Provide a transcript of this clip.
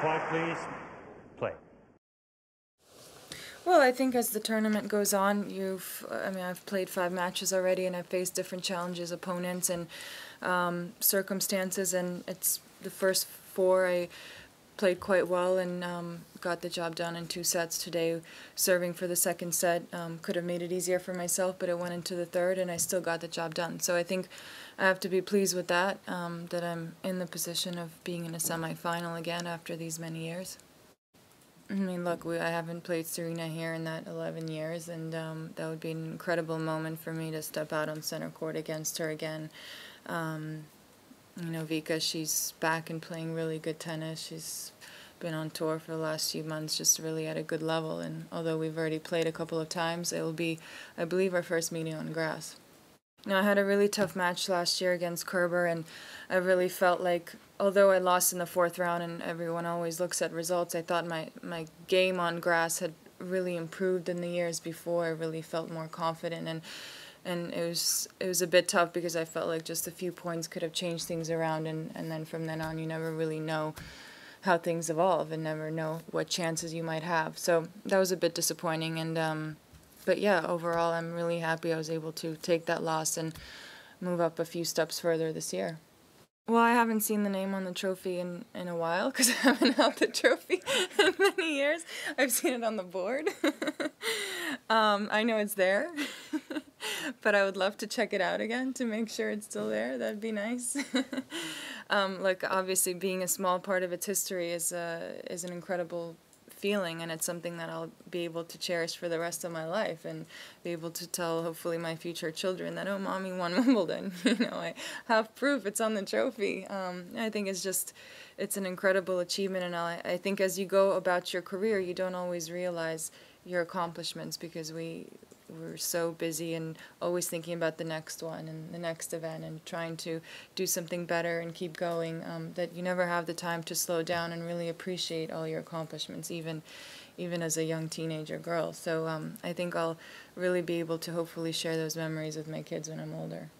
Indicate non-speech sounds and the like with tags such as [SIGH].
Clock, please. Play. Well, I think as the tournament goes on, you've, I mean, I've played five matches already and I've faced different challenges, opponents, and um, circumstances, and it's the first four I played quite well and um, got the job done in two sets today. Serving for the second set um, could have made it easier for myself, but it went into the third and I still got the job done. So I think I have to be pleased with that, um, that I'm in the position of being in a semifinal again after these many years. I mean, look, we, I haven't played Serena here in that 11 years, and um, that would be an incredible moment for me to step out on center court against her again. You know, Vika, she's back and playing really good tennis. She's been on tour for the last few months, just really at a good level. And although we've already played a couple of times, it will be, I believe, our first meeting on grass. Know, I had a really tough match last year against Kerber, and I really felt like, although I lost in the fourth round, and everyone always looks at results, I thought my, my game on grass had really improved in the years before. I really felt more confident, and and it was it was a bit tough because I felt like just a few points could have changed things around, and and then from then on, you never really know how things evolve and never know what chances you might have. So that was a bit disappointing, and. Um, but yeah, overall, I'm really happy I was able to take that loss and move up a few steps further this year. Well, I haven't seen the name on the trophy in, in a while because [LAUGHS] I haven't held the trophy [LAUGHS] in many years. I've seen it on the board. [LAUGHS] um, I know it's there, but I would love to check it out again to make sure it's still there. That'd be nice. [LAUGHS] um, like obviously, being a small part of its history is uh, is an incredible feeling and it's something that I'll be able to cherish for the rest of my life and be able to tell hopefully my future children that oh mommy won [LAUGHS] Wimbledon [LAUGHS] you know I have proof it's on the trophy um, I think it's just it's an incredible achievement and I, I think as you go about your career you don't always realize your accomplishments because we we're so busy and always thinking about the next one and the next event and trying to do something better and keep going um, that you never have the time to slow down and really appreciate all your accomplishments even even as a young teenager girl so um, I think I'll really be able to hopefully share those memories with my kids when I'm older.